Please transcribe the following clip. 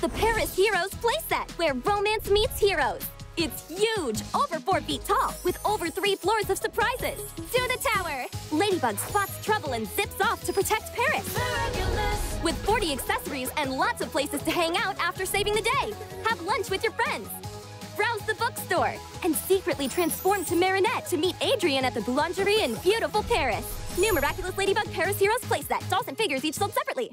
the Paris Heroez playset, where romance meets heroes. It's huge, over four feet tall, with over three floors of surprises. To the tower! Ladybug spots trouble and zips off to protect Paris. With 40 accessories and lots of places to hang out after saving the day. Have lunch with your friends. Browse the bookstore and secretly transform to Marinette to meet Adrien at the boulangerie in beautiful Paris. New Miraculous Ladybug Paris Heroez playset. Dolls and figures each sold separately.